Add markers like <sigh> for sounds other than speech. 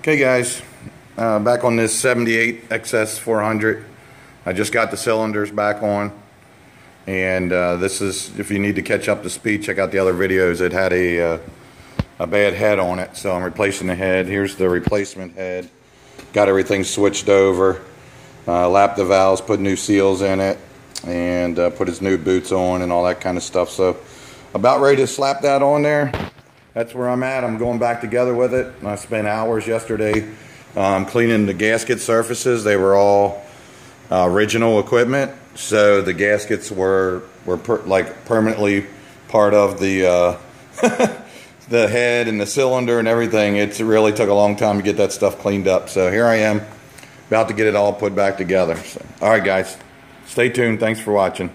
Okay guys, uh, back on this 78 XS 400. I just got the cylinders back on. And uh, this is, if you need to catch up to speed, check out the other videos. It had a, uh, a bad head on it, so I'm replacing the head. Here's the replacement head. Got everything switched over. Uh, lapped the valves, put new seals in it, and uh, put his new boots on and all that kind of stuff. So about ready to slap that on there that's where I'm at. I'm going back together with it. I spent hours yesterday um, cleaning the gasket surfaces. They were all uh, original equipment, so the gaskets were were per, like permanently part of the uh, <laughs> the head and the cylinder and everything. It really took a long time to get that stuff cleaned up. So here I am, about to get it all put back together. So, all right, guys, stay tuned. Thanks for watching.